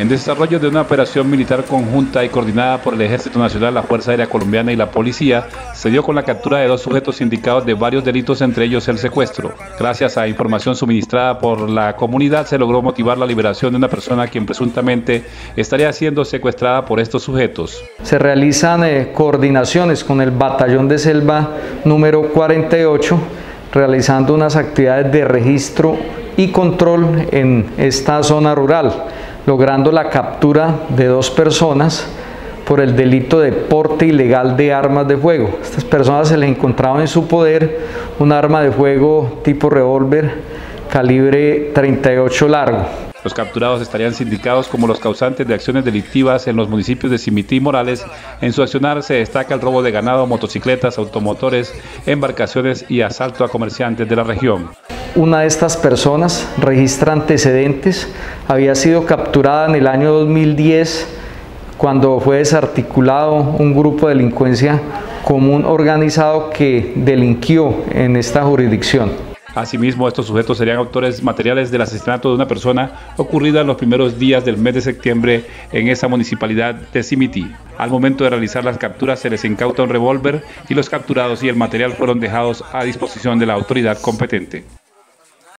En desarrollo de una operación militar conjunta y coordinada por el Ejército Nacional, la Fuerza Aérea Colombiana y la Policía, se dio con la captura de dos sujetos indicados de varios delitos, entre ellos el secuestro. Gracias a información suministrada por la comunidad, se logró motivar la liberación de una persona quien presuntamente estaría siendo secuestrada por estos sujetos. Se realizan eh, coordinaciones con el Batallón de Selva número 48, realizando unas actividades de registro y control en esta zona rural logrando la captura de dos personas por el delito de porte ilegal de armas de fuego. Estas personas se les encontraban en su poder un arma de fuego tipo revólver calibre 38 largo. Los capturados estarían sindicados como los causantes de acciones delictivas en los municipios de Simití y Morales. En su accionar se destaca el robo de ganado, motocicletas, automotores, embarcaciones y asalto a comerciantes de la región. Una de estas personas registra antecedentes, había sido capturada en el año 2010 cuando fue desarticulado un grupo de delincuencia común organizado que delinquió en esta jurisdicción. Asimismo, estos sujetos serían autores materiales del asesinato de una persona ocurrida en los primeros días del mes de septiembre en esa municipalidad de Simití. Al momento de realizar las capturas se les incauta un revólver y los capturados y el material fueron dejados a disposición de la autoridad competente.